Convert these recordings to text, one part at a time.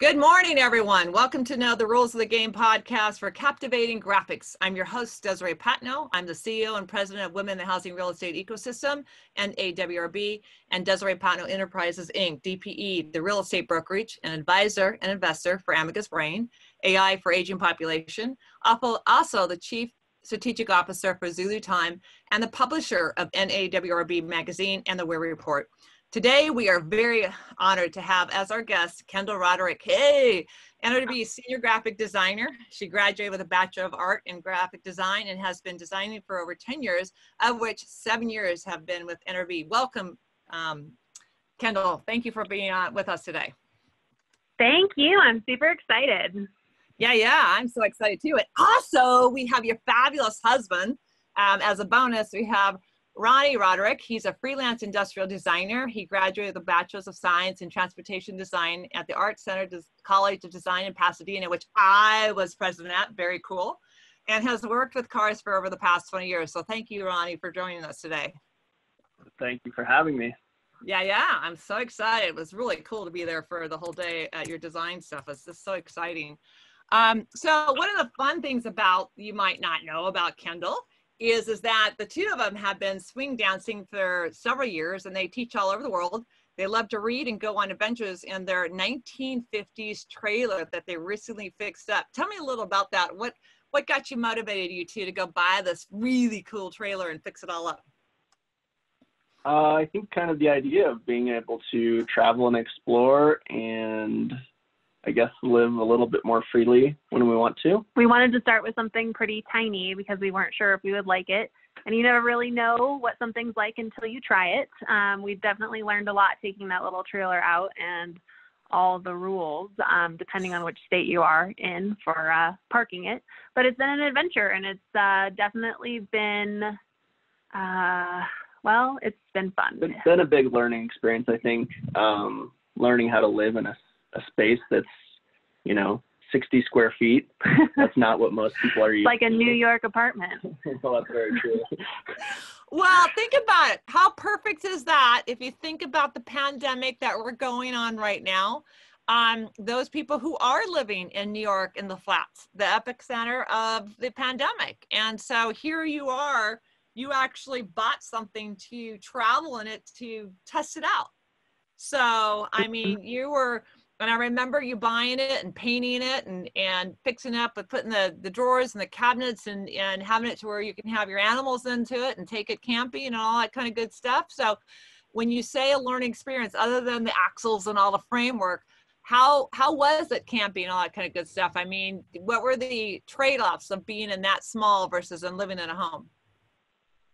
Good morning, everyone. Welcome to Know the Rules of the Game podcast for Captivating Graphics. I'm your host, Desiree Patno. I'm the CEO and president of Women in the Housing Real Estate Ecosystem and AWRB and Desiree Patno Enterprises, Inc., DPE, the real estate brokerage and advisor and investor for Amicus Brain, AI for Aging Population, also the chief strategic officer for Zulu Time and the publisher of NAWRB magazine and the Weir Report. Today, we are very honored to have as our guest Kendall Roderick. Hey, honored to be a senior graphic designer. She graduated with a Bachelor of Art in Graphic Design and has been designing for over 10 years, of which seven years have been with NAWRB. Welcome, um, Kendall. Thank you for being on with us today. Thank you. I'm super excited. Yeah, yeah, I'm so excited too. And also, we have your fabulous husband. Um, as a bonus, we have Ronnie Roderick, he's a freelance industrial designer. He graduated with a Bachelor's of Science in Transportation Design at the Art Center College of Design in Pasadena, which I was president at, very cool, and has worked with cars for over the past 20 years. So thank you, Ronnie, for joining us today. Thank you for having me. Yeah, yeah, I'm so excited. It was really cool to be there for the whole day at your design stuff. It's just so exciting. Um, so one of the fun things about, you might not know about Kendall, is is that the two of them have been swing dancing for several years and they teach all over the world. They love to read and go on adventures in their 1950s trailer that they recently fixed up. Tell me a little about that. What what got you motivated you two to go buy this really cool trailer and fix it all up? Uh, i think kind of the idea of being able to travel and explore and I guess, live a little bit more freely when we want to. We wanted to start with something pretty tiny because we weren't sure if we would like it. And you never really know what something's like until you try it. Um, we've definitely learned a lot taking that little trailer out and all the rules, um, depending on which state you are in for uh, parking it. But it's been an adventure and it's uh, definitely been, uh, well, it's been fun. It's been a big learning experience, I think, um, learning how to live in a a space that's, you know, 60 square feet. That's not what most people are used like a New York apartment. well, that's very true. well, think about it. How perfect is that if you think about the pandemic that we're going on right now? Um, those people who are living in New York in the flats, the epicenter of the pandemic. And so here you are, you actually bought something to travel in it to test it out. So, I mean, you were and I remember you buying it and painting it and, and fixing it up and putting the, the drawers and the cabinets and, and having it to where you can have your animals into it and take it camping and all that kind of good stuff. So when you say a learning experience, other than the axles and all the framework, how how was it camping and all that kind of good stuff? I mean, what were the trade-offs of being in that small versus in living in a home?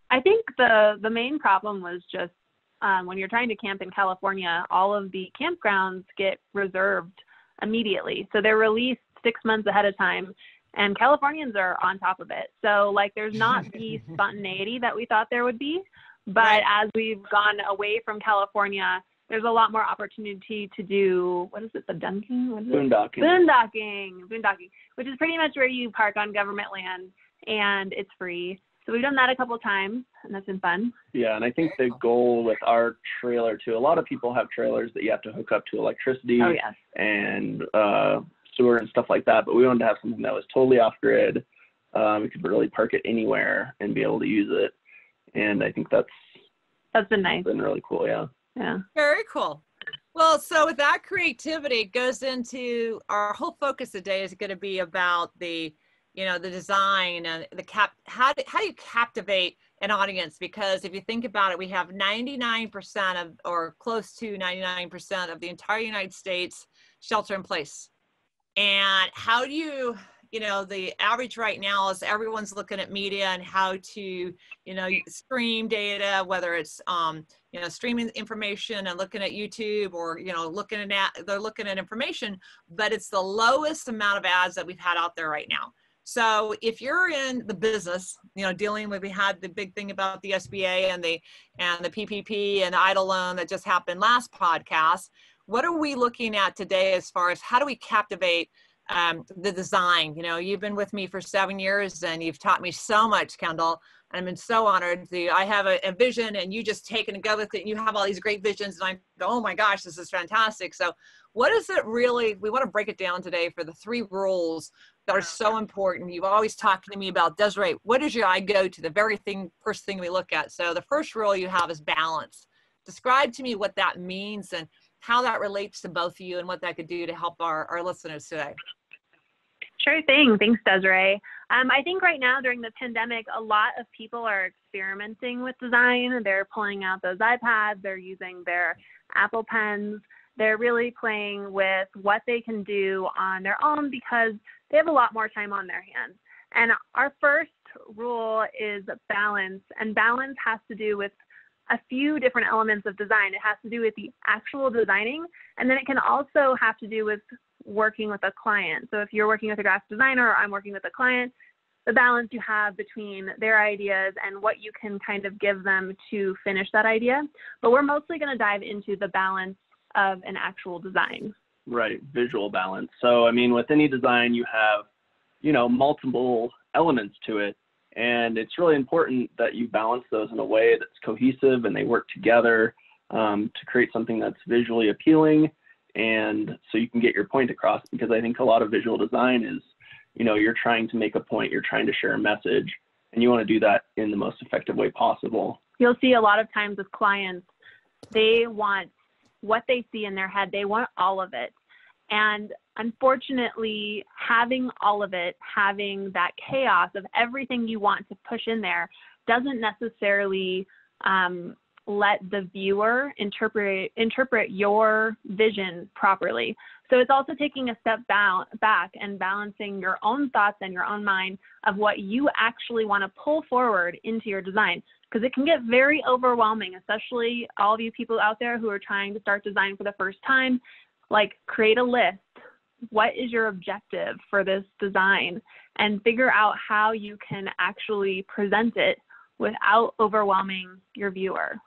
I think the the main problem was just um, when you're trying to camp in California, all of the campgrounds get reserved immediately. So they're released six months ahead of time, and Californians are on top of it. So, like, there's not the spontaneity that we thought there would be. But right. as we've gone away from California, there's a lot more opportunity to do what is it, the dunking? What is boondocking. It? Boondocking. Boondocking, which is pretty much where you park on government land and it's free. So we've done that a couple of times, and that's been fun. Yeah, and I think the goal with our trailer too, a lot of people have trailers that you have to hook up to electricity oh, yes. and uh, sewer and stuff like that. But we wanted to have something that was totally off grid. Um, we could really park it anywhere and be able to use it. And I think that's that's been nice. Been really cool. Yeah. Yeah. Very cool. Well, so with that creativity goes into our whole focus today is going to be about the you know the design and the cap how do, how do you captivate an audience? Because if you think about it we have 99% of or close to 99% of the entire united states shelter in place. And how do you you know the average right now is everyone's looking at media and how to you know stream data whether it's um you know streaming information and looking at youtube or you know looking at they're looking at information but it's the lowest amount of ads that we've had out there right now so if you're in the business, you know, dealing with, we had the big thing about the SBA and the, and the PPP and the EIDL loan that just happened last podcast. What are we looking at today as far as how do we captivate um, the design? You know, you've been with me for seven years and you've taught me so much, Kendall. I've been so honored. The, I have a, a, vision and you just take it and go with it. And you have all these great visions. And I go, oh my gosh, this is fantastic. So, what is it really? We want to break it down today for the three rules that are so important. You've always talked to me about Desiree. What is your I go to? The very thing, first thing we look at. So, the first rule you have is balance. Describe to me what that means and how that relates to both of you and what that could do to help our, our listeners today. Sure thing. Thanks, Desiree. Um, I think right now during the pandemic, a lot of people are experimenting with design. They're pulling out those iPads, they're using their Apple Pens. They're really playing with what they can do on their own because they have a lot more time on their hands. And our first rule is balance, and balance has to do with a few different elements of design. It has to do with the actual designing, and then it can also have to do with working with a client. So if you're working with a graphic designer or I'm working with a client, the balance you have between their ideas and what you can kind of give them to finish that idea. But we're mostly going to dive into the balance of an actual design. Right, visual balance. So, I mean, with any design, you have, you know, multiple elements to it. And it's really important that you balance those in a way that's cohesive and they work together um, to create something that's visually appealing and so you can get your point across because I think a lot of visual design is, you know, you're trying to make a point, you're trying to share a message, and you want to do that in the most effective way possible. You'll see a lot of times with clients, they want what they see in their head, they want all of it. And unfortunately, having all of it, having that chaos of everything you want to push in there, doesn't necessarily um, let the viewer interpret interpret your vision properly. So it's also taking a step back and balancing your own thoughts and your own mind of what you actually want to pull forward into your design because it can get very overwhelming, especially all of you people out there who are trying to start design for the first time. Like create a list. What is your objective for this design? And figure out how you can actually present it without overwhelming your viewer.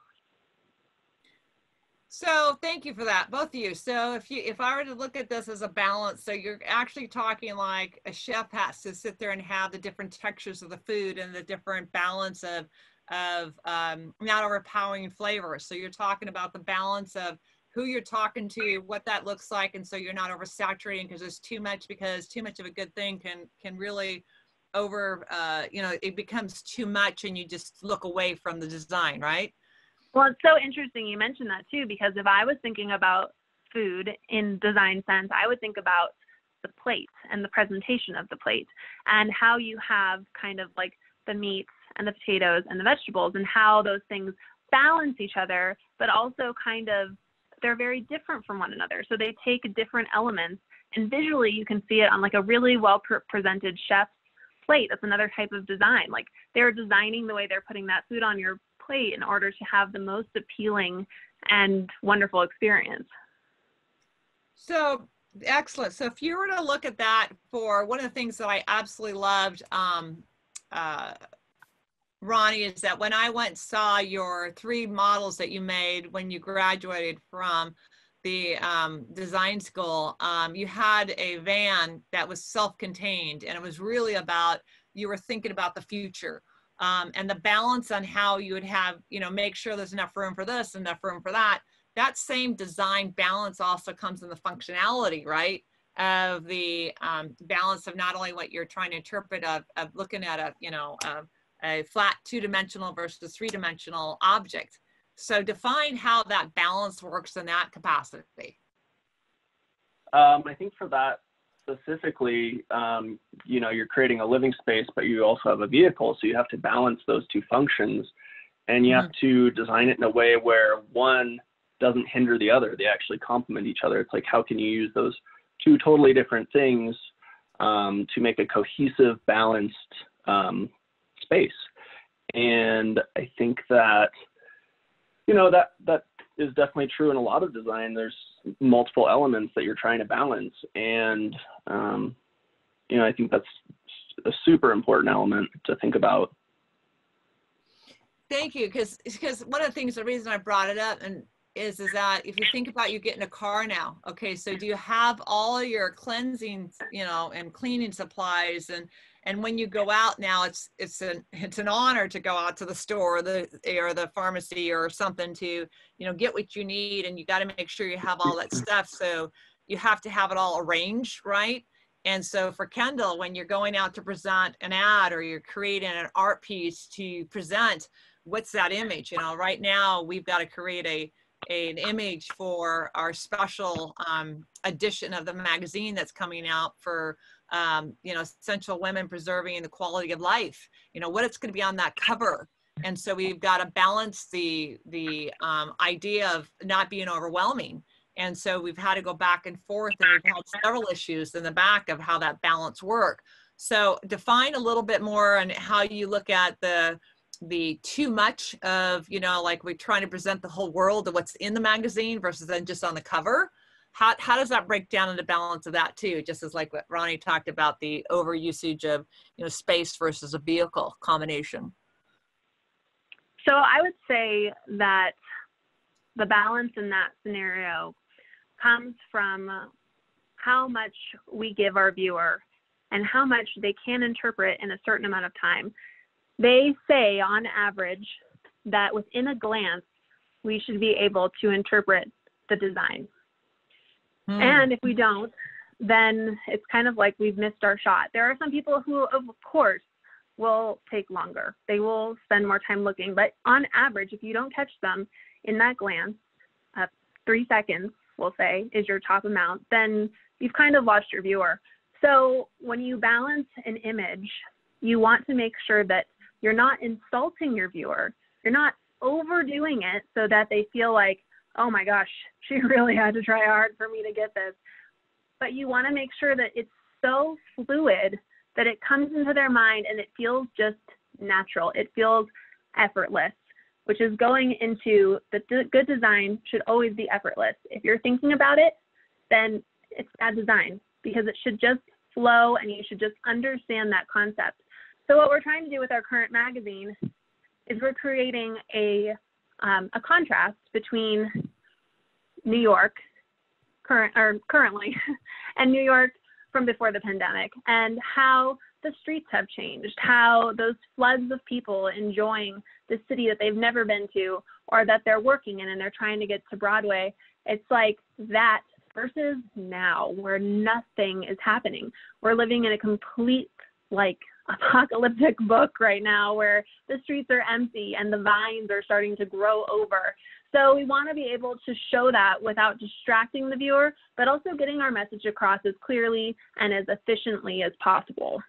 So thank you for that, both of you. So if you if I were to look at this as a balance, so you're actually talking like a chef has to sit there and have the different textures of the food and the different balance of of um, not overpowering flavor. So you're talking about the balance of who you're talking to, what that looks like, and so you're not oversaturating because there's too much because too much of a good thing can can really over uh, you know it becomes too much and you just look away from the design, right? Well, it's so interesting you mentioned that too, because if I was thinking about food in design sense, I would think about the plate and the presentation of the plate and how you have kind of like the meats and the potatoes and the vegetables and how those things balance each other, but also kind of they're very different from one another. So they take different elements and visually you can see it on like a really well presented chef's plate. That's another type of design. Like they're designing the way they're putting that food on your plate in order to have the most appealing and wonderful experience. So excellent. So if you were to look at that for one of the things that I absolutely loved, um, uh, Ronnie, is that when I went saw your three models that you made when you graduated from the um, design school, um, you had a van that was self-contained and it was really about, you were thinking about the future um, and the balance on how you would have, you know, make sure there's enough room for this, enough room for that. That same design balance also comes in the functionality, right? Of the um, balance of not only what you're trying to interpret of, of looking at a, you know, a flat two-dimensional versus three-dimensional object. So define how that balance works in that capacity. Um, I think for that, specifically, um, you know, you're creating a living space, but you also have a vehicle. So you have to balance those two functions and you mm-hmm. have to design it in a way where one doesn't hinder the other. They actually complement each other. It's like, how can you use those two totally different things um, to make a cohesive, balanced um, space? And I think that, you know, that, that is definitely true in a lot of design. There's multiple elements that you're trying to balance, and um, you know I think that's a super important element to think about. Thank you, because because one of the things, the reason I brought it up, and is is that if you think about you getting a car now, okay, so do you have all your cleansing, you know, and cleaning supplies and and when you go out now it's it's an it's an honor to go out to the store or the or the pharmacy or something to you know get what you need and you got to make sure you have all that stuff. So you have to have it all arranged right? And so for kendall when you're going out to present an ad or you're creating an art piece to present what's that image? You know right now we've got to create a an image for our special um, edition of the magazine that's coming out for um, you know essential women preserving the quality of life you know what it's going to be on that cover. And so we've got to balance the the um, idea of not being overwhelming. And so we've had to go back and forth and we've had several issues in the back of how that balance work. So define a little bit more on how you look at the the too much of you know like we're trying to present the whole world of what's in the magazine versus then just on the cover how, how does that break down into balance of that too? Just as like what ronnie talked about the over usage of you know space versus a vehicle combination. So i would say that the balance in that scenario comes from how much we give our viewer and how much they can interpret in a certain amount of time. They say on average that within a glance, we should be able to interpret the design. Hmm. And if we don't, then it's kind of like we've missed our shot. There are some people who, of course, will take longer. They will spend more time looking. But on average, if you don't catch them in that glance, uh, three seconds, we'll say, is your top amount, then you've kind of lost your viewer. So when you balance an image, you want to make sure that you're not insulting your viewer. You're not overdoing it so that they feel like, oh my gosh, she really had to try hard for me to get this. But you want to make sure that it's so fluid that it comes into their mind and it feels just natural. It feels effortless, which is going into the good design should always be effortless. If you're thinking about it, then it's bad design because it should just flow and you should just understand that concept. So what we're trying to do with our current magazine is we're creating a um, a contrast between New York current or currently and New York from before the pandemic and how the streets have changed, how those floods of people enjoying the city that they've never been to or that they're working in and they're trying to get to Broadway. It's like that versus now where nothing is happening. We're living in a complete like apocalyptic book right now where the streets are empty and the vines are starting to grow over. So we want to be able to show that without distracting the viewer, but also getting our message across as clearly and as efficiently as possible.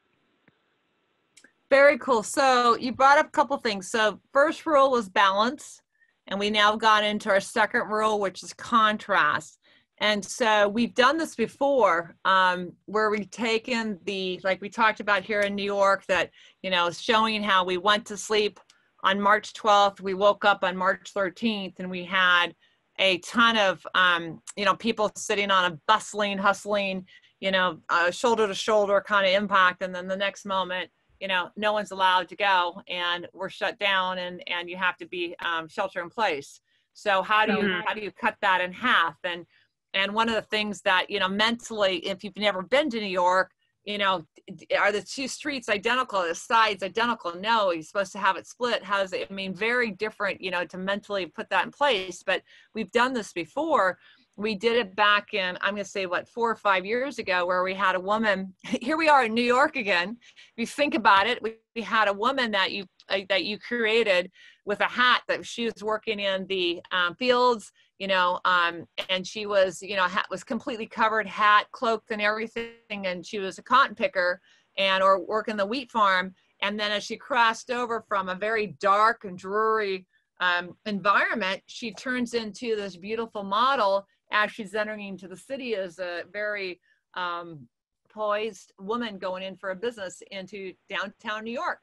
Very cool. So you brought up a couple things. So first rule was balance, and we now got into our second rule, which is contrast. And so we've done this before um, where we've taken the, like we talked about here in New York, that, you know, showing how we went to sleep on March 12th, we woke up on March 13th, and we had a ton of, um, you know, people sitting on a bustling, hustling, you know, uh, shoulder to shoulder kind of impact. And then the next moment, you know, no one's allowed to go and we're shut down and, and you have to be um, shelter in place. So how do you, mm-hmm. how do you cut that in half? And and one of the things that you know mentally if you've never been to new york you know are the two streets identical? The sides identical? No you're supposed to have it split. How does it i mean very different you know to mentally put that in place. But we've done this before. We did it back in i'm going to say what four or five years ago where we had a woman here we are in new york again. If you think about it we, we had a woman that you uh, that you created with a hat that she was working in the um, fields you know um, and she was you know hat was completely covered hat cloaked and everything and she was a cotton picker and or working the wheat farm. And then as she crossed over from a very dark and dreary um, environment she turns into this beautiful model as she's entering into the city as a very um, poised woman going in for a business into downtown new york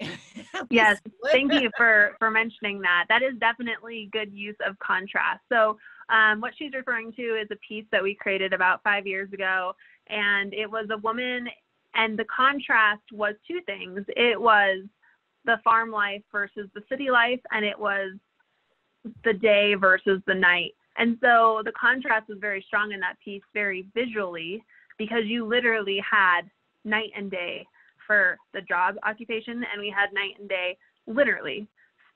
yes, thank you for for mentioning that. That is definitely good use of contrast. So um, what she's referring to is a piece that we created about five years ago, and it was a woman, and the contrast was two things. It was the farm life versus the city life, and it was the day versus the night. And so the contrast was very strong in that piece, very visually, because you literally had night and day for the job occupation, and we had night and day, literally.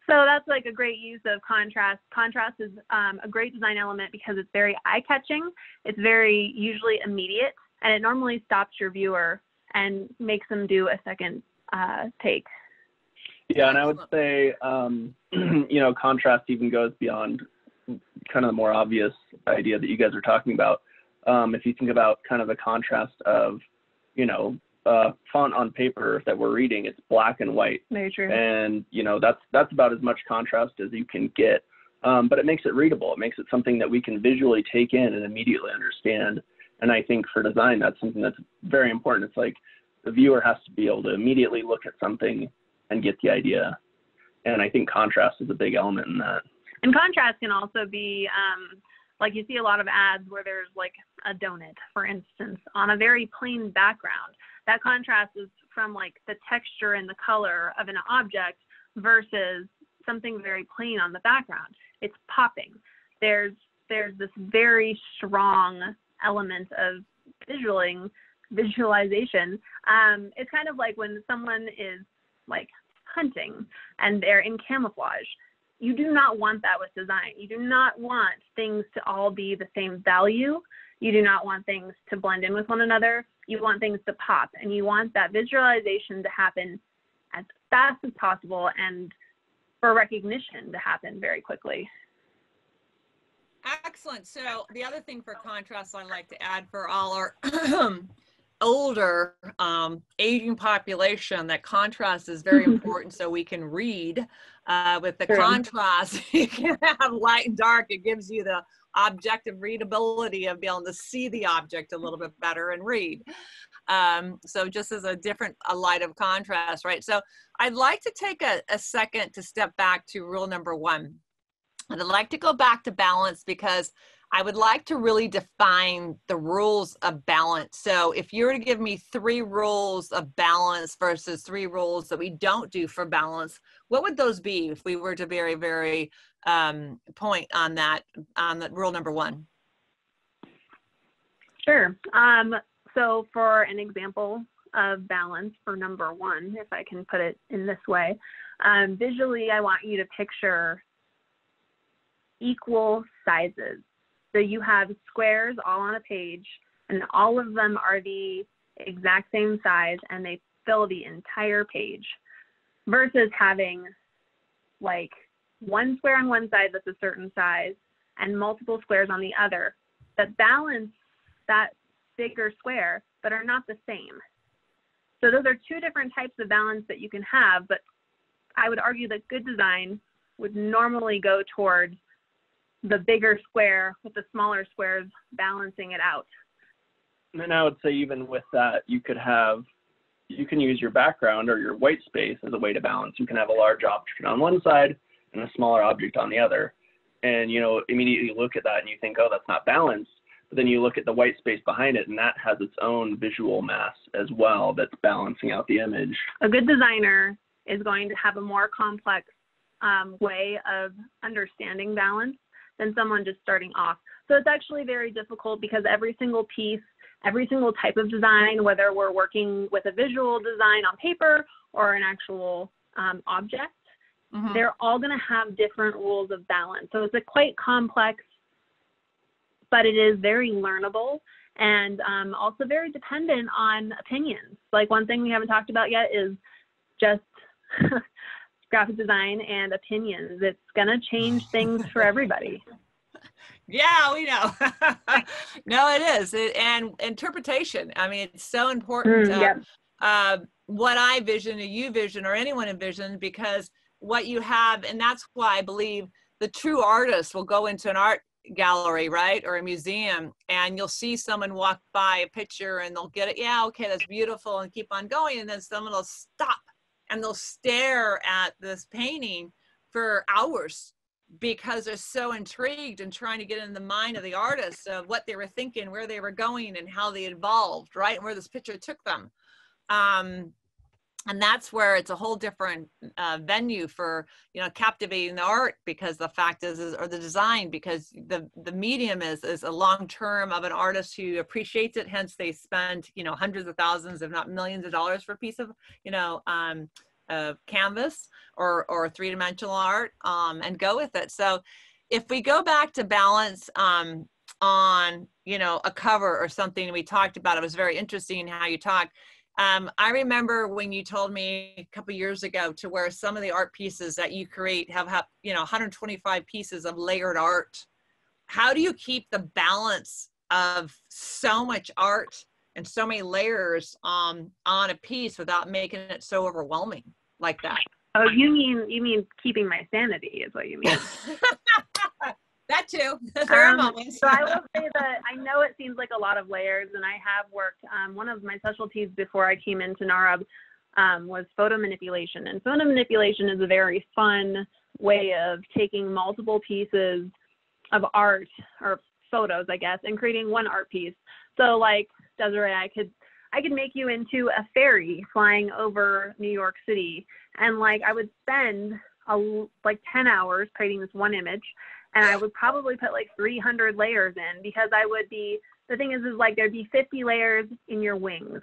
So that's like a great use of contrast. Contrast is um, a great design element because it's very eye-catching. It's very usually immediate, and it normally stops your viewer and makes them do a second uh, take. Yeah, and I would say, um, you know, contrast even goes beyond kind of the more obvious idea that you guys are talking about. Um, if you think about kind of the contrast of, you know, uh, font on paper that we're reading, it's black and white. Very true. And you know that's that's about as much contrast as you can get. Um, but it makes it readable. It makes it something that we can visually take in and immediately understand. And I think for design, that's something that's very important. It's like the viewer has to be able to immediately look at something and get the idea. And I think contrast is a big element in that. And contrast can also be um, like you see a lot of ads where there's like a donut, for instance, on a very plain background. That contrast is from like the texture and the color of an object versus something very plain on the background. It's popping. There's there's this very strong element of visualing visualization. Um, it's kind of like when someone is like hunting and they're in camouflage. You do not want that with design. You do not want things to all be the same value. You do not want things to blend in with one another. You want things to pop and you want that visualization to happen as fast as possible and for recognition to happen very quickly. Excellent. So the other thing for contrast I like to add for all our older um, aging population, that contrast is very important so we can read. Uh, with the True. contrast, you can have light and dark. It gives you the objective readability of being able to see the object a little bit better and read. Um, so just as a different a light of contrast, right? So I'd like to take a, a second to step back to rule number one. And I'd like to go back to balance because I would like to really define the rules of balance. So if you were to give me three rules of balance versus three rules that we don't do for balance, what would those be if we were to very, very um, point on that, on the rule number one? Sure. Um, so for an example of balance for number one, if I can put it in this way, um, visually I want you to picture equal sizes. So you have squares all on a page, and all of them are the exact same size, and they fill the entire page, versus having like one square on one side that's a certain size and multiple squares on the other that balance that bigger square but are not the same. So those are two different types of balance that you can have, but I would argue that good design would normally go towards the bigger square with the smaller squares balancing it out. And I would say even with that, you could have, you can use your background or your white space as a way to balance. You can have a large object on one side and a smaller object on the other. And, you know, immediately look at that and you think, oh, that's not balanced. But then you look at the white space behind it and that has its own visual mass as well that's balancing out the image. A good designer is going to have a more complex um, way of understanding balance than someone just starting off. So it's actually very difficult because every single piece, every single type of design, whether we're working with a visual design on paper or an actual um, object, mm-hmm. they're all going to have different rules of balance. So it's a quite complex, but it is very learnable and um, also very dependent on opinions. Like one thing we haven't talked about yet is just graphic design and opinions. It's going to change things for everybody. Yeah, we know. no, it is. It, and interpretation. I mean, it's so important. Mm, yep. uh, what I vision or you vision or anyone envision because what you have, and that's why I believe the true artist will go into an art gallery, right, or a museum, and you'll see someone walk by a picture and they'll get it. Yeah, okay, that's beautiful, and keep on going, and then someone will stop and they'll stare at this painting for hours because they're so intrigued and trying to get in the mind of the artist of what they were thinking, where they were going, and how they evolved, right, and where this picture took them. Um, and that's where it's a whole different uh, venue for you know captivating the art because the fact is, is or the design because the the medium is is a long term of an artist who appreciates it hence they spend you know hundreds of thousands if not millions of dollars for a piece of you know um, uh, canvas or or three-dimensional art um, and go with it. So if we go back to balance um, on you know a cover or something we talked about it was very interesting how you talked um, I remember when you told me a couple years ago to where some of the art pieces that you create have, have you know 125 pieces of layered art. How do you keep the balance of so much art and so many layers um, on a piece without making it so overwhelming like that? Oh, you mean you mean keeping my sanity is what you mean. that too. um, so I will say that I know it seems like a lot of layers, and I have worked. Um, one of my specialties before I came into NAWRB um, was photo manipulation, and photo manipulation is a very fun way of taking multiple pieces of art or photos, I guess, and creating one art piece. So, like Desiree, I could I could make you into a fairy flying over New York City, and like I would spend a, like 10 hours creating this one image and I would probably put like 300 layers in because I would be the thing is is like there'd be 50 layers in your wings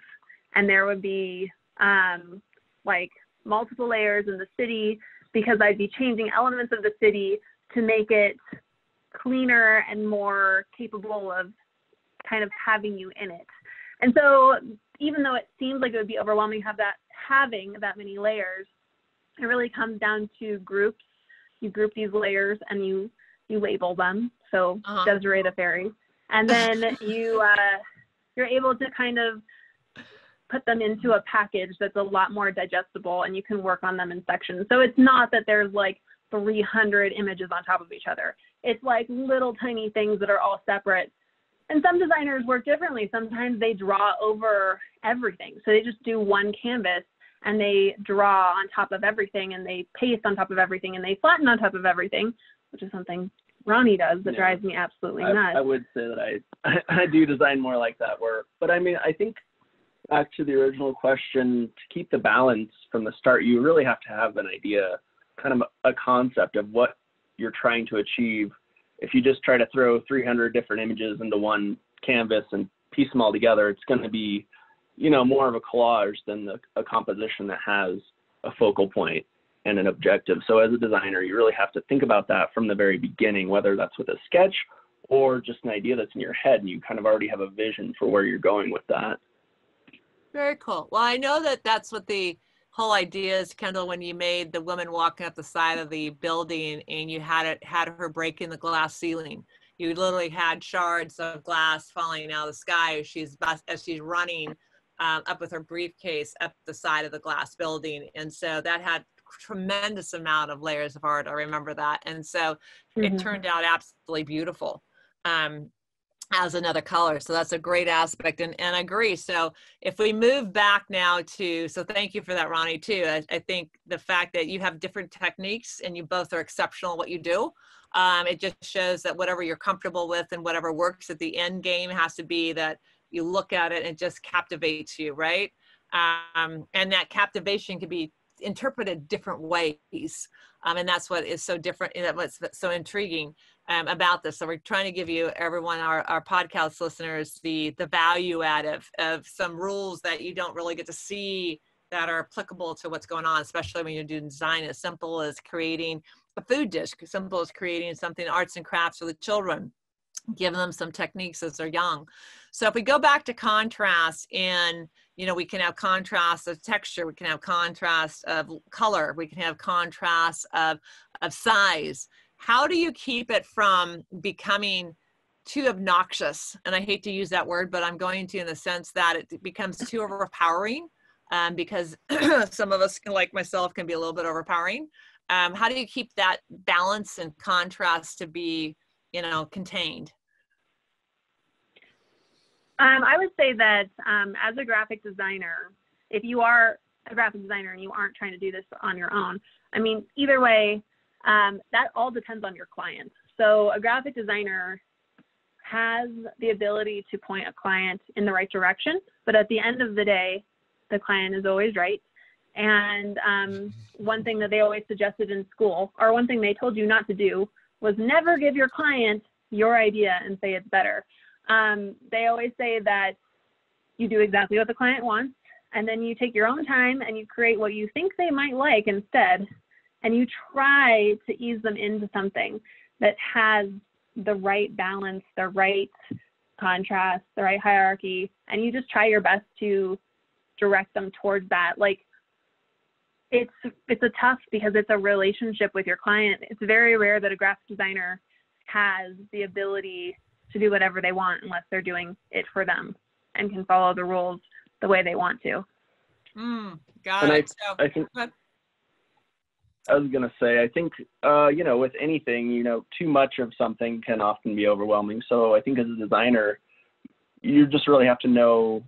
and there would be um, like multiple layers in the city because I'd be changing elements of the city to make it cleaner and more capable of kind of having you in it. And so even though it seems like it would be overwhelming to have that having that many layers, it really comes down to groups. You group these layers and you you label them. So uh-huh. Desiree the fairy, and then you uh, you're able to kind of put them into a package that's a lot more digestible, and you can work on them in sections. So it's not that there's like 300 images on top of each other. It's like little tiny things that are all separate. And some designers work differently. Sometimes they draw over everything. So they just do one canvas and they draw on top of everything and they paste on top of everything and they flatten on top of everything which is something Ronnie does that yeah. drives me absolutely nuts. I, I would say that I, I do design more like that where but I mean I think back to the original question to keep the balance from the start you really have to have an idea kind of a concept of what you're trying to achieve if you just try to throw 300 different images into one canvas and piece them all together it's going to be you know more of a collage than the, a composition that has a focal point and an objective. So as a designer, you really have to think about that from the very beginning, whether that's with a sketch or just an idea that's in your head and you kind of already have a vision for where you're going with that. Very cool. Well, I know that that's what the whole idea is, Kendall, when you made the woman walking up the side of the building and you had it had her breaking the glass ceiling. You literally had shards of glass falling out of the sky as she's as she's running um, up with her briefcase up the side of the glass building, and so that had tremendous amount of layers of art. I remember that. And so mm-hmm. it turned out absolutely beautiful. Um, as another color. So that's a great aspect and, and I agree. So if we move back now to, so thank you for that, Ronnie, too. I, I think the fact that you have different techniques and you both are exceptional at what you do, um, it just shows that whatever you're comfortable with and whatever works at the end game has to be that you look at it and it just captivates you, right? Um, and that captivation can be interpreted different ways. Um, and that's what is so different, and what's so intriguing um, about this. So we're trying to give you, everyone, our, our podcast listeners, the, the value add of, of some rules that you don't really get to see that are applicable to what's going on, especially when you're doing design as simple as creating a food dish, as simple as creating something arts and crafts for the children, giving them some techniques as they're young. So if we go back to contrast in, you know, we can have contrast of texture, we can have contrast of color, we can have contrast of, of size. How do you keep it from becoming too obnoxious? And I hate to use that word, but I'm going to in the sense that it becomes too overpowering um, because some of us, like myself, can be a little bit overpowering. Um, how do you keep that balance and contrast to be, you know, contained? Um, I would say that um, as a graphic designer, if you are a graphic designer and you aren't trying to do this on your own, I mean, either way, um, that all depends on your client. So a graphic designer has the ability to point a client in the right direction, but at the end of the day, the client is always right. And um, one thing that they always suggested in school, or one thing they told you not to do, was never give your client your idea and say it's better. Um, they always say that you do exactly what the client wants, and then you take your own time and you create what you think they might like instead, and you try to ease them into something that has the right balance, the right contrast, the right hierarchy, and you just try your best to direct them towards that. Like it's it's a tough because it's a relationship with your client. It's very rare that a graphic designer has the ability to do whatever they want unless they're doing it for them and can follow the rules the way they want to. Mm, got and it. I, so, I think I was gonna say I think uh, you know with anything you know too much of something can often be overwhelming. So I think as a designer, you just really have to know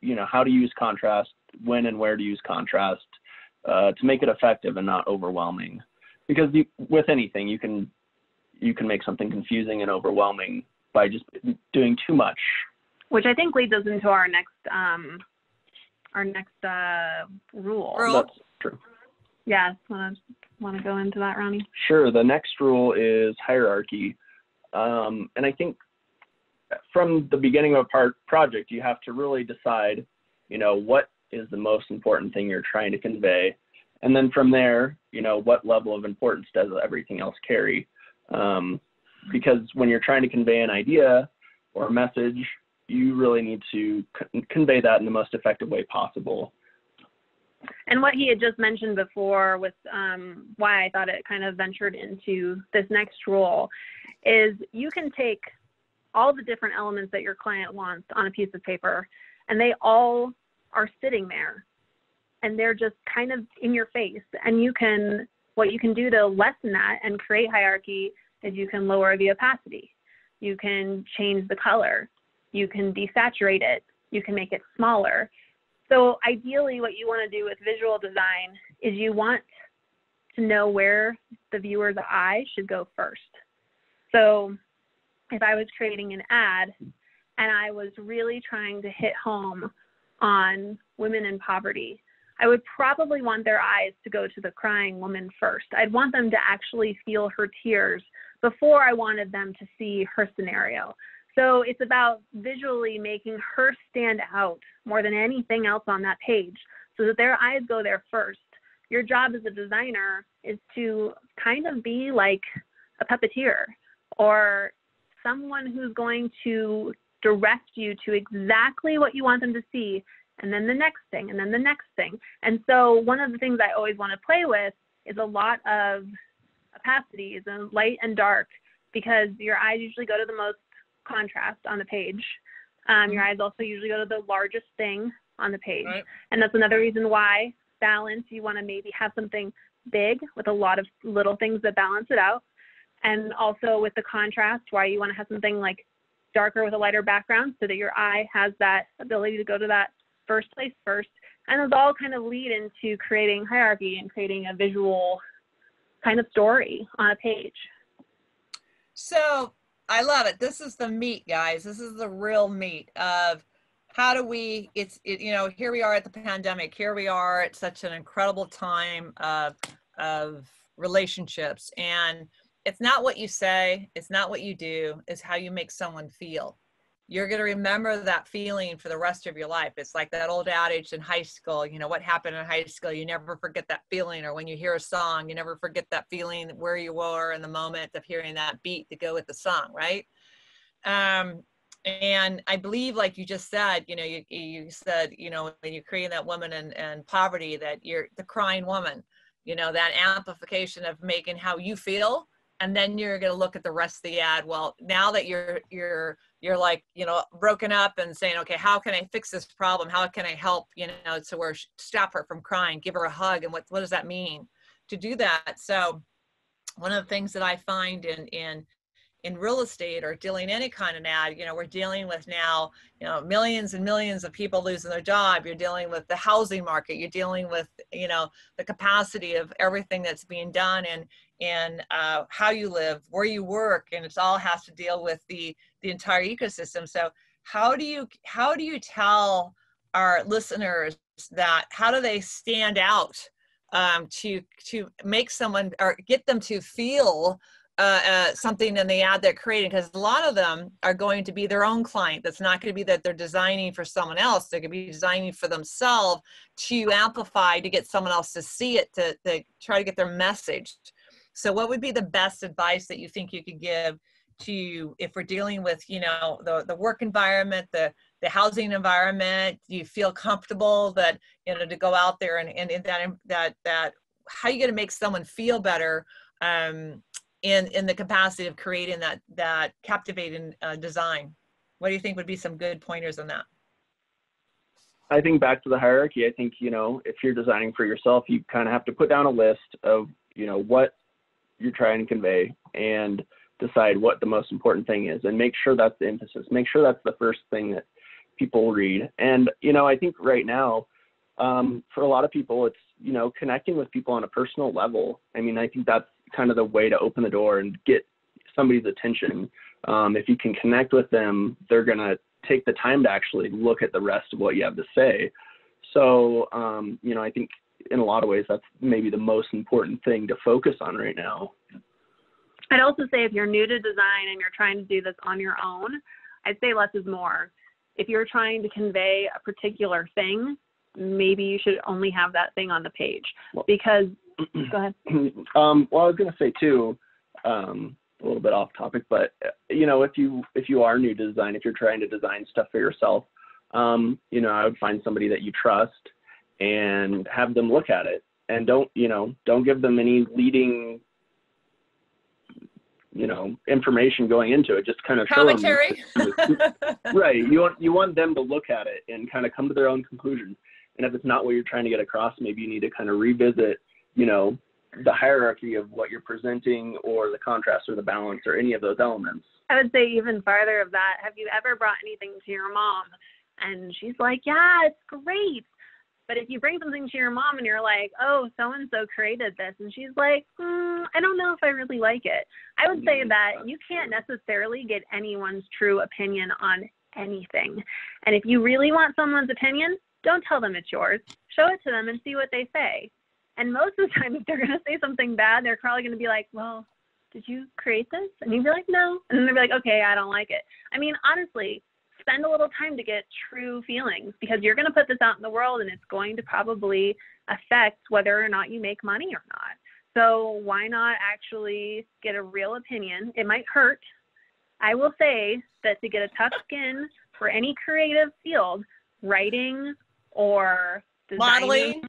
you know how to use contrast, when and where to use contrast uh, to make it effective and not overwhelming. Because you, with anything, you can you can make something confusing and overwhelming by just doing too much. Which I think leads us into our next um, our next uh, rule. Rule. That's true. Yeah, want to want to go into that, Ronnie? Sure. The next rule is hierarchy, um, and I think from the beginning of a part project, you have to really decide, you know, what is the most important thing you're trying to convey, and then from there, you know, what level of importance does everything else carry? Um, because when you're trying to convey an idea or a message, you really need to convey that in the most effective way possible. And what he had just mentioned before with um, why I thought it kind of ventured into this next role is you can take all the different elements that your client wants on a piece of paper and they all are sitting there and they're just kind of in your face and you can what you can do to lessen that and create hierarchy is you can lower the opacity. You can change the color. You can desaturate it. You can make it smaller. So ideally what you want to do with visual design is you want to know where the viewer's eye should go first. So if i was creating an ad and i was really trying to hit home on women in poverty, I would probably want their eyes to go to the crying woman first. I'd want them to actually feel her tears before I wanted them to see her scenario. So it's about visually making her stand out more than anything else on that page so that their eyes go there first. Your job as a designer is to kind of be like a puppeteer or someone who's going to direct you to exactly what you want them to see and then the next thing and then the next thing. And so one of the things i always want to play with is a lot of opacities and light and dark because your eyes usually go to the most contrast on the page. Um, your eyes also usually go to the largest thing on the page. Right. and that's another reason why balance you want to maybe have something big with a lot of little things that balance it out. And also with the contrast why you want to have something like darker with a lighter background so that your eye has that ability to go to that first place first. And those all kind of lead into creating hierarchy and creating a visual kind of story on a page. So I love it. This is the meat, guys. This is the real meat of how do we, it's, it, you know, here we are at the pandemic. Here we are at such an incredible time of, of relationships. And it's not what you say, it's not what you do, it's how you make someone feel. You're going to remember that feeling for the rest of your life. It's like that old adage in high school, you know, what happened in high school, you never forget that feeling. Or when you hear a song, you never forget that feeling where you were in the moment of hearing that beat to go with the song, right? Um, and I believe, like you just said, you know, you, you said, you know, when you're creating that woman in poverty, that you're the crying woman, you know, that amplification of making how you feel and then you're going to look at the rest of the ad. Well now that you're you're you're like you know broken up and saying okay how can i fix this problem? How can i help you know so we're stop her from crying give her a hug and what what does that mean? To do that so one of the things that i find in in in real estate or dealing any kind of ad you know we're dealing with now you know millions and millions of people losing their job. You're dealing with the housing market. You're dealing with you know the capacity of everything that's being done. And and uh, how you live where you work and it's all has to deal with the the entire ecosystem so how do you how do you tell our listeners that how do they stand out um, to to make someone or get them to feel uh, uh, something in the ad they're creating because a lot of them are going to be their own client. That's not going to be that they're designing for someone else. They're going to be designing for themselves to amplify to get someone else to see it to, to try to get their message. So, what would be the best advice that you think you could give to if we're dealing with you know the the work environment, the the housing environment? You feel comfortable that you know to go out there and and, and that that that how are you going to make someone feel better um, in in the capacity of creating that that captivating uh, design what do you think would be some good pointers on that i think back to the hierarchy i think you know if you're designing for yourself you kind of have to put down a list of you know what you're trying to convey and decide what the most important thing is and make sure that's the emphasis make sure that's the first thing that people read and you know i think right now um, for a lot of people it's you know connecting with people on a personal level i mean i think that's kind of the way to open the door and get somebody's attention. Um, if you can connect with them, they're going to take the time to actually look at the rest of what you have to say. So, um, you know, I think in a lot of ways that's maybe the most important thing to focus on right now. I'd also say if you're new to design and you're trying to do this on your own, I'd say less is more. If you're trying to convey a particular thing, maybe you should only have that thing on the page because go ahead. Um, well, I was going to say too, um, a little bit off topic, but you know, if you if you are new to design, if you're trying to design stuff for yourself, um, you know, I would find somebody that you trust and have them look at it, and don't you know, don't give them any leading you know information going into it. Just kind of commentary? Right. You want you want them to look at it and kind of come to their own conclusion. And if it's not what you're trying to get across maybe you need to kind of revisit you know, the hierarchy of what you're presenting or the contrast or the balance or any of those elements. I would say even farther of that, have you ever brought anything to your mom? And she's like, yeah, it's great. But if you bring something to your mom and you're like, oh, so and so created this, and she's like, mm, I don't know if I really like it, I would say that you can't necessarily get anyone's true opinion on anything. And if you really want someone's opinion, don't tell them it's yours. Show it to them and see what they say. And most of the time, if they're going to say something bad, they're probably going to be like, well, did you create this? And you'd be like, no. And then they'd be like, okay, I don't like it. I mean, honestly, spend a little time to get true feelings because you're going to put this out in the world and it's going to probably affect whether or not you make money or not. So why not actually get a real opinion? It might hurt. I will say that to get a tough skin for any creative field, writing or designing, modeling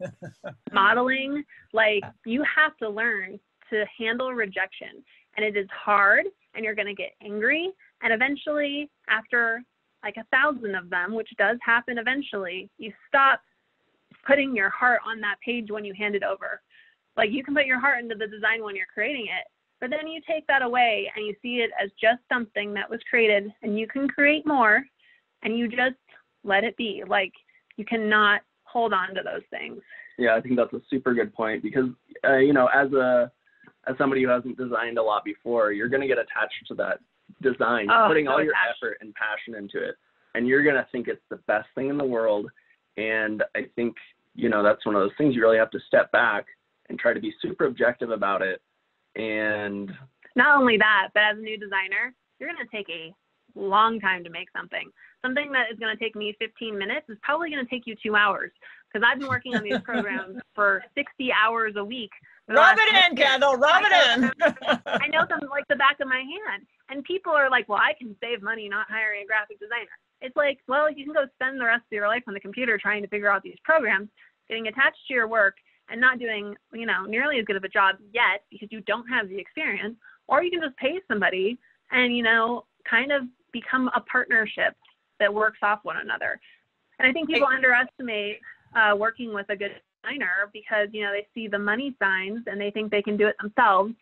modeling, like you have to learn to handle rejection. And it is hard and you're going to get angry. And eventually, after like a thousand of them, which does happen eventually, you stop putting your heart on that page when you hand it over. Like you can put your heart into the design when you're creating it, but then you take that away and you see it as just something that was created and you can create more and you just let it be. Like you cannot hold on to those things. Yeah, I think that's a super good point because uh, you know, as a as somebody who hasn't designed a lot before, you're going to get attached to that design, oh, putting so all your attached. effort and passion into it, and you're going to think it's the best thing in the world. And I think you know that's one of those things you really have to step back and try to be super objective about it. And not only that, but as a new designer, you're going to take a long time to make something something that is going to take me 15 minutes is probably going to take you two hours because I've been working on these programs for 60 hours a week. Rub it in, Kendall. Rub it in. I know them like the back of my hand. And people are like, well, I can save money not hiring a graphic designer. It's like, well, you can go spend the rest of your life on the computer trying to figure out these programs, getting attached to your work and not doing, you know, nearly as good of a job yet because you don't have the experience. Or you can just pay somebody and, you know, kind of become a partnership that works off one another. And I think people underestimate uh, working with a good designer because you know they see the money signs and they think they can do it themselves.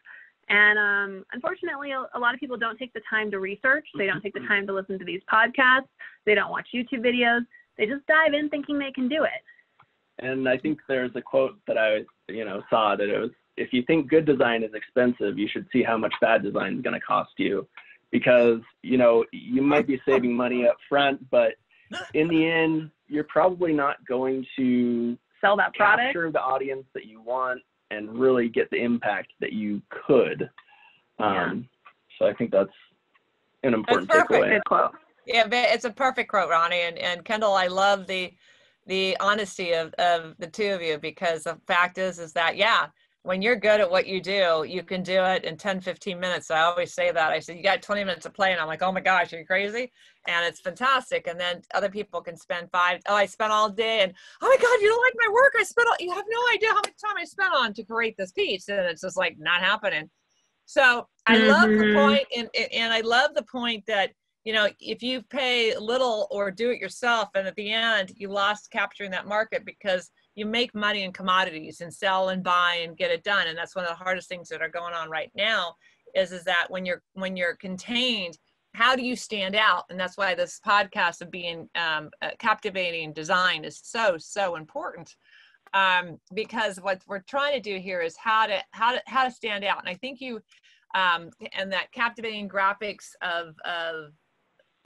And um, unfortunately, a, a lot of people don't take the time to research. They don't take the time to listen to these podcasts. They don't watch YouTube videos. They just dive in thinking they can do it. And I think there's a quote that I, you know, saw that it was, if you think good design is expensive, you should see how much bad design is going to cost you because you know you might be saving money up front but in the end you're probably not going to Sell that product. capture the audience that you want and really get the impact that you could. Um, So I think that's an important perfect. takeaway. Good quote. Yeah, but it's a perfect quote, Ronnie. And, and Kendall, I love the the honesty of, of the two of you because the fact is is that yeah, when you're good at what you do, you can do it in 10, 15 minutes. I always say that. I said, you got 20 minutes to play. And I'm like, oh my gosh, are you crazy? And it's fantastic. And then other people can spend five, oh, I spent all day and oh my God, you don't like my work. I spent all, you have no idea how much time I spent on to create this piece. And it's just like not happening. So I love the Mhm. point, and, and I love the point that you know, if you pay little or do it yourself, and at the end you lost capturing that market because you make money in commodities and sell and buy and get it done. And that's one of the hardest things that are going on right now is, is that when you're, when you're contained, how do you stand out? And that's why this podcast of being um, uh, captivating design is so, so important. Um, because what we're trying to do here is how to, how to, how to stand out. And I think you, um, and that captivating graphics of, of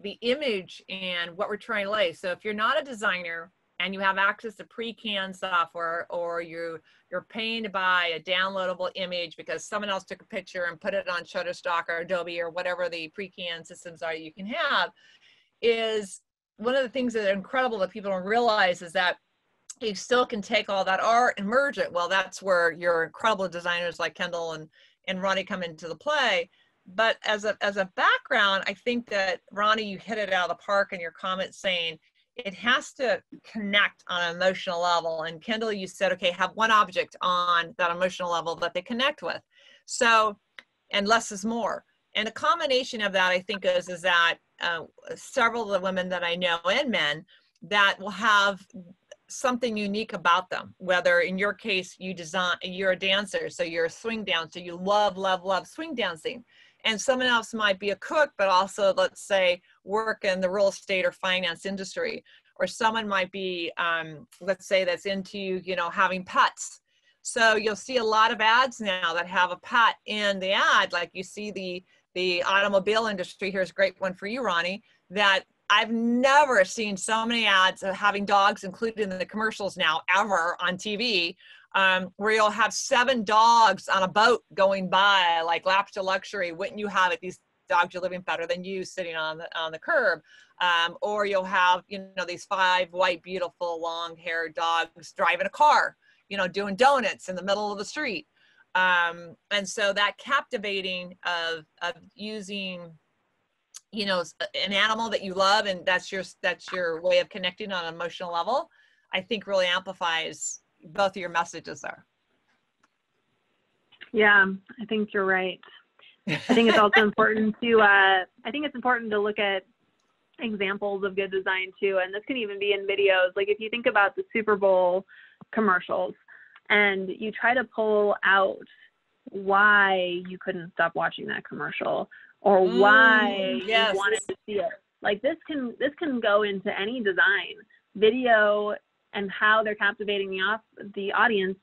the image and what we're trying to lay. So if you're not a designer and you have access to pre-canned software or you you're paying to buy a downloadable image because someone else took a picture and put it on Shutterstock or Adobe or whatever the pre-canned systems are you can have is one of the things that are incredible that people don't realize is that you still can take all that art and merge it. Well, that's where your incredible designers like Kendall and, and Ronnie come into the play but as a as a background, I think that Ronnie, you hit it out of the park in your comments saying it has to connect on an emotional level. And Kendall, you said, okay, have one object on that emotional level that they connect with. So, and less is more. And a combination of that, I think, is is that uh, several of the women that I know and men that will have something unique about them whether in your case you design you're a dancer so you're a swing dancer you love love love swing dancing and someone else might be a cook but also let's say work in the real estate or finance industry. Or someone might be um, let's say that's into you know having pets. So you'll see a lot of ads now that have a pet in the ad. Like you see the the automobile industry. Here's a great one for you ronnie that I've never seen so many ads of having dogs included in the commercials now ever on TV, um, where you'll have seven dogs on a boat going by, like laps to luxury. Wouldn't you have it? These dogs are living better than you sitting on the on the curb, um, or you'll have you know these five white, beautiful, long-haired dogs driving a car, you know, doing donuts in the middle of the street. Um, and so that captivating of of using you know an animal that you love and that's your that's your way of connecting on an emotional level i think really amplifies both of your messages there Yeah, I think you're right. I think it's also important to uh, I think it's important to look at examples of good design too, and this can even be in videos. Like if you think about the Super Bowl commercials, and you try to pull out why you couldn't stop watching that commercial or Mm, why yes. you wanted to see it. Like this can this can go into any design, video, and how they're captivating the the audience.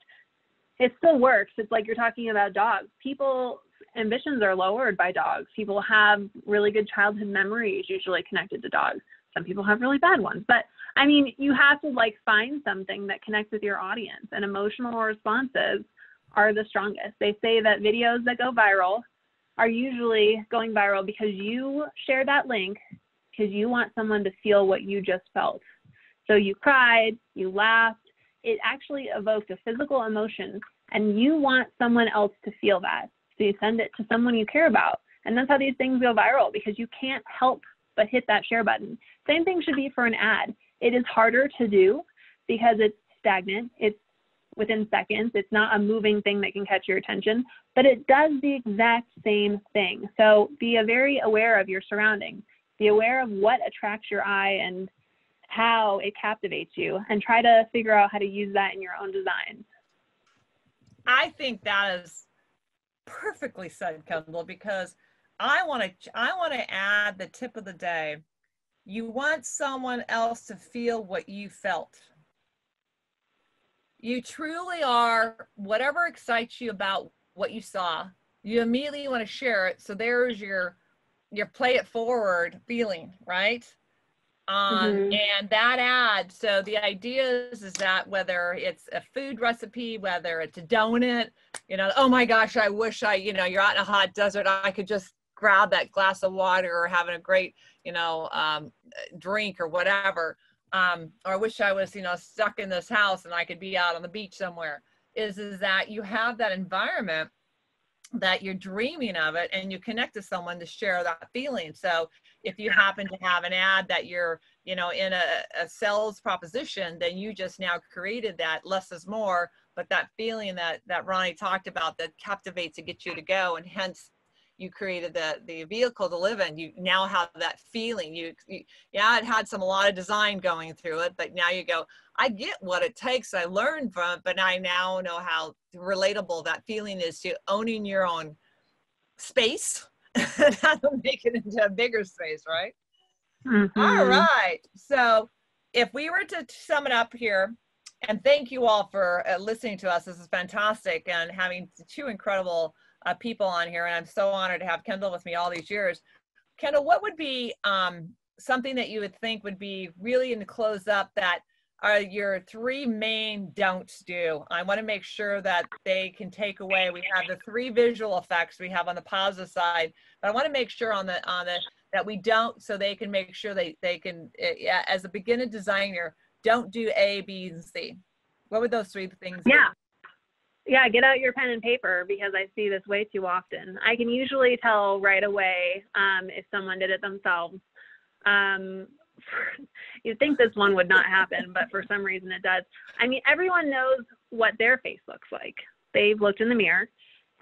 It still works. It's like you're talking about dogs. People's ambitions are lowered by dogs. People have really good childhood memories usually connected to dogs. Some people have really bad ones. But I mean, you have to like find something that connects with your audience and emotional responses are the strongest. They say that videos that go viral are usually going viral because you share that link because you want someone to feel what you just felt. So you cried, you laughed, it actually evoked a physical emotion and you want someone else to feel that. So you send it to someone you care about. And that's how these things go viral because you can't help but hit that share button. Same thing should be for an ad. It is harder to do because it's stagnant. It's within seconds. It's not a moving thing that can catch your attention, but it does the exact same thing. So be a very aware of your surroundings. Be aware of what attracts your eye and how it captivates you and try to figure out how to use that in your own designs. i think that is perfectly said kendall because i want to i want to add the tip of the day. You want someone else to feel what you felt. You truly are whatever excites you about what you saw you immediately want to share it so there's your your play it forward feeling right Um, mm-hmm. and that ad, so the idea is, is that whether it's a food recipe, whether it's a donut, you know, oh my gosh, I wish I, you know, you're out in a hot desert, I could just grab that glass of water or having a great, you know, um, drink or whatever. Um, or I wish I was, you know, stuck in this house and I could be out on the beach somewhere. Is is that you have that environment that you're dreaming of it and you connect to someone to share that feeling. So if you happen to have an ad that you're, you know, in a, a sales proposition, then you just now created that less is more, but that feeling that that Ronnie talked about that captivates to get you to go and hence you created the the vehicle to live in. You now have that feeling. You, you, yeah it had some a lot of design going through it but now you go i get what it takes. I learned from it but i now know how relatable that feeling is to owning your own space how make it into a bigger space right mm-hmm. All right so if we were to sum it up here and thank you all for uh, listening to us this is fantastic and having two incredible uh, people on here, and I'm so honored to have Kendall with me all these years. Kendall, what would be um, something that you would think would be really in the close up that are your three main don'ts do? I want to make sure that they can take away. We have the three visual effects we have on the positive side, but I want to make sure on the on the that we don't, so they can make sure they they can, Yeah, as a beginner designer, don't do A, B, and C. What would those three things? Yeah. Be? yeah, get out your pen and paper because I see this way too often. I can usually tell right away um, if someone did it themselves. Um, you'd think this one would not happen, but for some reason it does. I mean, everyone knows what their face looks like. They've looked in the mirror.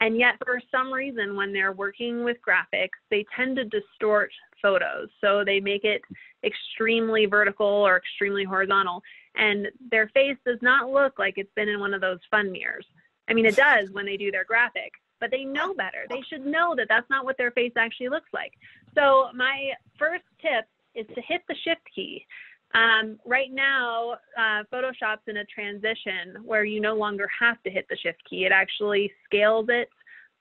And yet, for some reason, when they're working with graphics, they tend to distort photos. So they make it extremely vertical or extremely horizontal. And their face does not look like it's been in one of those fun mirrors. I mean, it does when they do their graphic, but they know better. They should know that that's not what their face actually looks like. So my first tip is to hit the shift key. Um, right now, uh, Photoshop's in a transition where you no longer have to hit the shift key. It actually scales it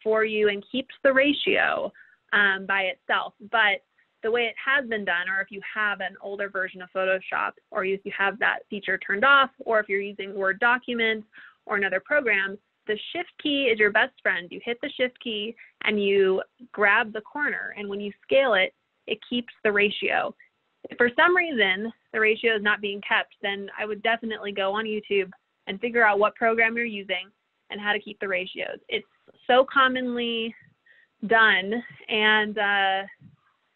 for you and keeps the ratio um, by itself. But the way it has been done, or if you have an older version of Photoshop, or if you have that feature turned off, or if you're using Word documents or another program, the shift key is your best friend. You hit the shift key and you grab the corner. And when you scale it, it keeps the ratio. If for some reason the ratio is not being kept, then I would definitely go on YouTube and figure out what program you're using and how to keep the ratios. It's so commonly done and uh,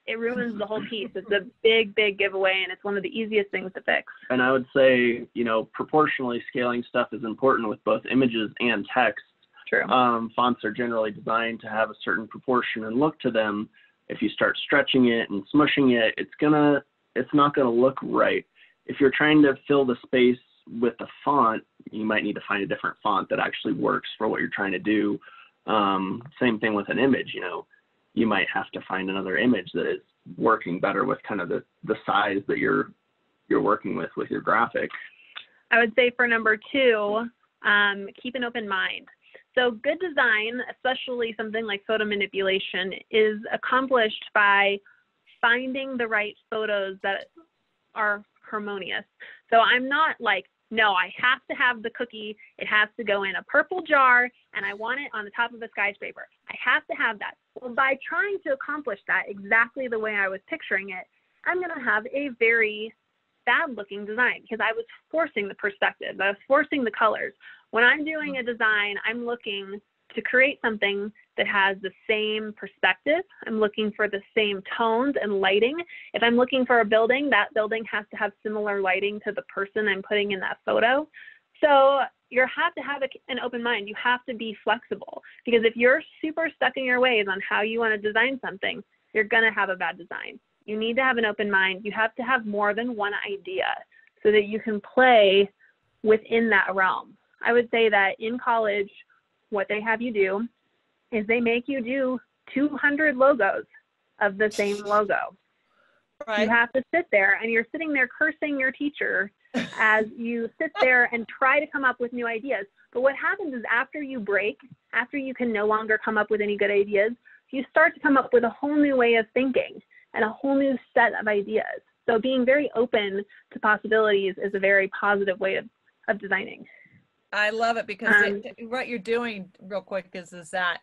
it ruins the whole piece. It's a big, big giveaway, and it's one of the easiest things to fix. And I would say, you know, proportionally scaling stuff is important with both images and text. True. Um, fonts are generally designed to have a certain proportion and look to them. If you start stretching it and smushing it, it's gonna, it's not gonna look right. If you're trying to fill the space with a font, you might need to find a different font that actually works for what you're trying to do. Um, same thing with an image, you know you might have to find another image that is working better with kind of the, the size that you're you're working with with your graphic. I would say for number two, um, keep an open mind. So good design, especially something like photo manipulation, is accomplished by finding the right photos that are harmonious. So I'm not like no, I have to have the cookie. It has to go in a purple jar and I want it on the top of a skyscraper. I have to have that. Well, by trying to accomplish that exactly the way I was picturing it, I'm going to have a very bad looking design because I was forcing the perspective. I was forcing the colors. When I'm doing a design, I'm looking to create something that has the same perspective. I'm looking for the same tones and lighting. If I'm looking for a building, that building has to have similar lighting to the person I'm putting in that photo. So you have to have an open mind. You have to be flexible because if you're super stuck in your ways on how you want to design something, you're going to have a bad design. You need to have an open mind. You have to have more than one idea so that you can play within that realm. I would say that in college, what they have you do is they make you do 200 logos of the same logo. Right. You have to sit there and you're sitting there cursing your teacher as you sit there and try to come up with new ideas. But what happens is after you break, after you can no longer come up with any good ideas, you start to come up with a whole new way of thinking and a whole new set of ideas. So being very open to possibilities is a very positive way of, of designing. I love it because um, it, what you're doing real quick is is that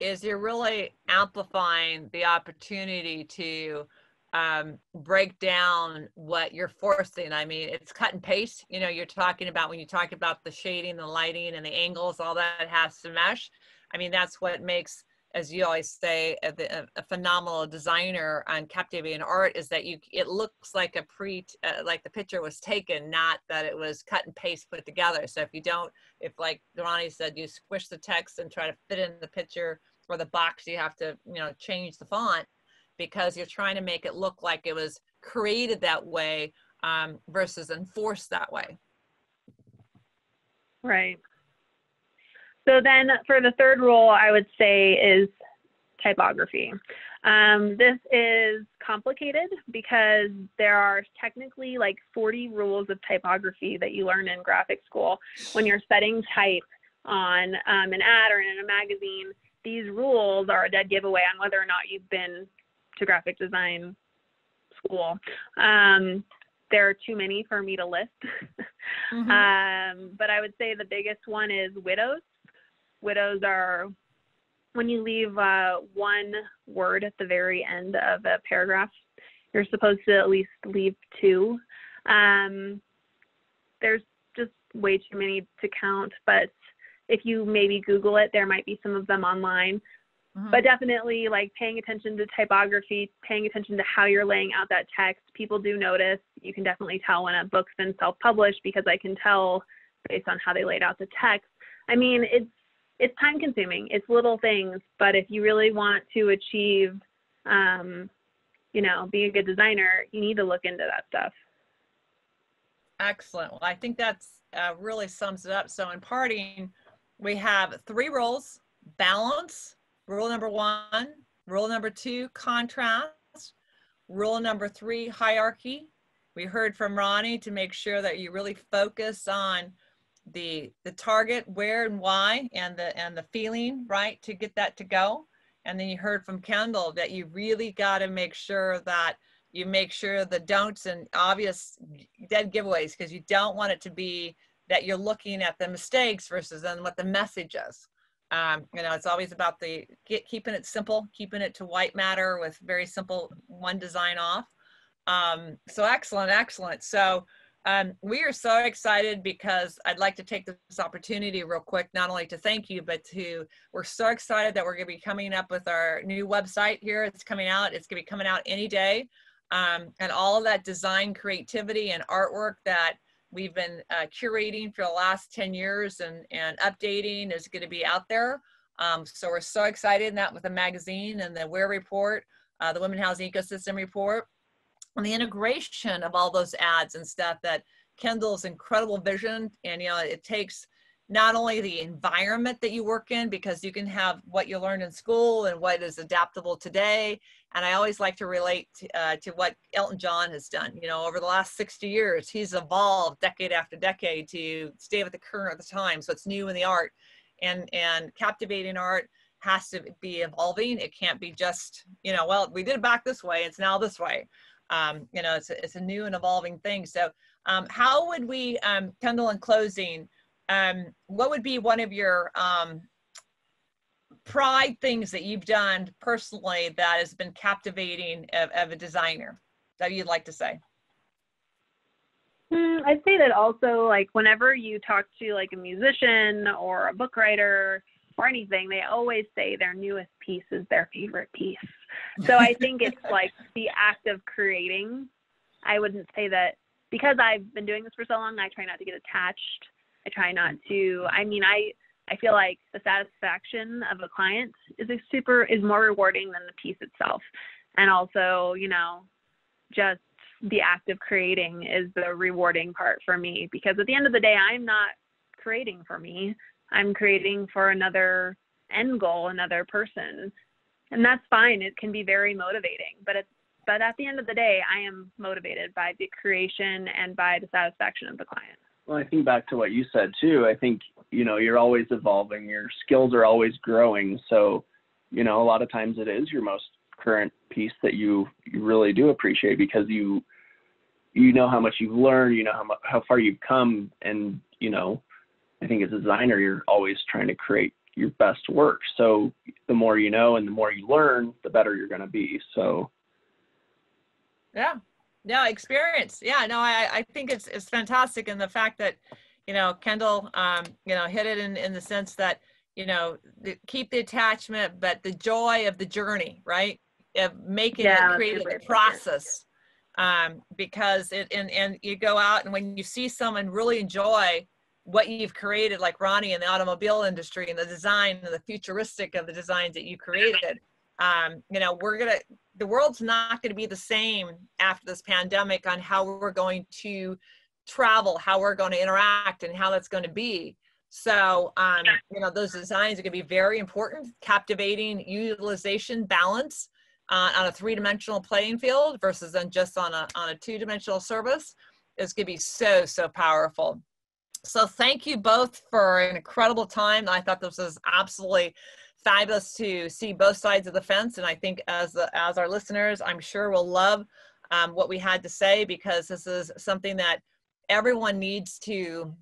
is you're really amplifying the opportunity to um, break down what you're forcing. I mean, it's cut and paste. You know, you're talking about when you talk about the shading, the lighting, and the angles, all that has to mesh. I mean, that's what makes as you always say, a, a, phenomenal designer on captivating art is that you it looks like a pre uh, like the picture was taken, not that it was cut and paste put together. So if you don't, if like Ronnie said, you squish the text and try to fit in the picture or the box, you have to you know change the font because you're trying to make it look like it was created that way um, versus enforced that way. Right. So then for the third rule, I would say is typography. Um, this is complicated because there are technically like 40 rules of typography that you learn in graphic school when you're setting type on um, an ad or in a magazine. These rules are a dead giveaway on whether or not you've been to graphic design school. Um, there are too many for me to list. mm-hmm. um, but I would say the biggest one is widows widows are when you leave uh, one word at the very end of a paragraph, you're supposed to at least leave two. Um, there's just way too many to count, but if you maybe Google it, there might be some of them online. Mm-hmm. But definitely, like paying attention to typography, paying attention to how you're laying out that text. People do notice. You can definitely tell when a book's been self published because I can tell based on how they laid out the text. I mean, it's it's time consuming. It's little things, but if you really want to achieve, um, you know, be a good designer, you need to look into that stuff. Excellent. Well, I think that's uh, really sums it up. So in parting, we have three rules: balance, rule number one; rule number two, contrast; rule number three, hierarchy. We heard from Ronnie to make sure that you really focus on the the target where and why and the and the feeling right to get that to go. And then you heard from kendall that you really got to make sure that you make sure the don'ts and obvious dead giveaways because you don't want it to be that you're looking at the mistakes versus then what the message is. Um, you know it's always about the get, keeping it simple keeping it to white matter with very simple one design off. Um, so excellent excellent. So um, we are so excited because I'd like to take this opportunity real quick, not only to thank you, but to, we're so excited that we're going to be coming up with our new website here. It's coming out. It's going to be coming out any day. Um, and all that design creativity and artwork that we've been uh, curating for the last 10 years and, and updating is going to be out there. Um, so we're so excited that with the magazine and the WHERE report, uh, the Women Housing Ecosystem report, and the integration of all those ads and stuff that Kendall's incredible vision. And you know it takes not only the environment that you work in because you can have what you learned in school and what is adaptable today. And i always like to relate to, uh, to what elton john has done. You know over the last 60 years he's evolved decade after decade to stay with the current of the time so it's new in the art. And and captivating art has to be evolving. It can't be just you know well we did it back this way it's now this way um, you know, it's a, it's a new and evolving thing. So um, how would we, um, Kendall, in closing, um, what would be one of your um, pride things that you've done personally that has been captivating of, of a designer that you'd like to say? Mm, I'd say that also, like, whenever you talk to like a musician or a book writer or anything, they always say their newest piece is their favorite piece. So I think it's like the act of creating. I wouldn't say that because I've been doing this for so long, I try not to get attached. I try not mm-hmm. to, I mean, I, I feel like the satisfaction of a client is a super, is more rewarding than the piece itself. And also, you know, just the act of creating is the rewarding part for me because at the end of the day, I'm not creating for me. I'm creating for another end goal, another person and that's fine. It can be very motivating, but it's but at the end of the day, I am motivated by the creation and by the satisfaction of the client. Well, I think back to what you said too. I think you know you're always evolving. Your skills are always growing. So, you know, a lot of times it is your most current piece that you you really do appreciate because you you know how much you've learned, you know how how far you've come, and you know, I think as a designer, you're always trying to create your best work. So the more you know and the more you learn, the better you're going to be. So Yeah. Yeah, experience. Yeah, no, I, I think it's it's fantastic. And the fact that, you know, Kendall um, you know, hit it in, in the sense that, you know, the, keep the attachment, but the joy of the journey, right? Of making Yeah, it creating a process. Um, because it and and you go out and when you see someone really enjoy what you've created, like Ronnie in the automobile industry and the design and the futuristic of the designs that you created, um, you know, we're gonna the world's not to be the same after this pandemic on how we're going to travel, how we're going to interact, and how that's going to be. So, um, you know, those designs are going to be very important, captivating utilization balance uh, on a three-dimensional playing field versus on just on a on a two-dimensional service is going to be so so powerful. So, thank you both for an incredible time. I thought this was absolutely fabulous to see both sides of the fence and i think as as our listeners i'm sure will love um, what we had to say because this is something that everyone needs to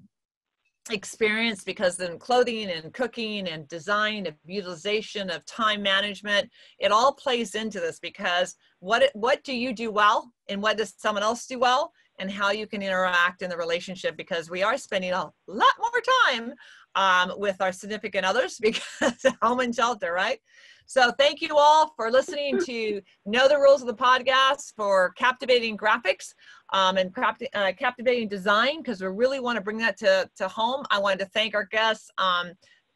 experience because in clothing and cooking and design of utilization of time management it all plays into this because what what do you do well and what does someone else do well and how you can interact in the relationship because we are spending a lot more time um, with our significant others because home and shelter, right? So thank you all for listening to Know the Rules of the Podcast for captivating graphics um, and capti- uh, captivating design because we really want to bring that to, to home. I wanted to thank our guests, um,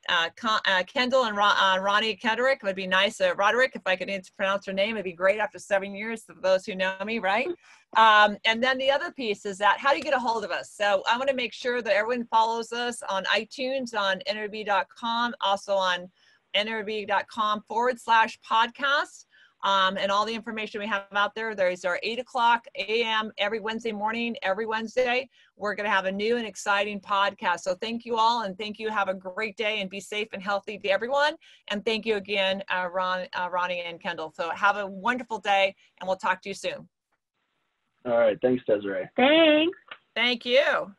uh, uh, Kendall and uh, Ronnie Kendrick. It would be nice, uh, Roderick, if I could pronounce her name, it'd be great after seven years for those who know me, right? Um, and then the other piece is that how do you get a hold of us? So I want to make sure that everyone follows us on iTunes, on nawrb.com, also on nawrb.com forward slash podcast. Um, and all the information we have out there. There's our 8 o'clock a.m. every Wednesday morning, every Wednesday. We're going to have a new and exciting podcast. So thank you all, and thank you. Have a great day and be safe and healthy to everyone. And thank you again, uh, Ron, uh, Ronnie and Kendall. So have a wonderful day, and we'll talk to you soon. All right, thanks Desiree. Thanks. Thank you.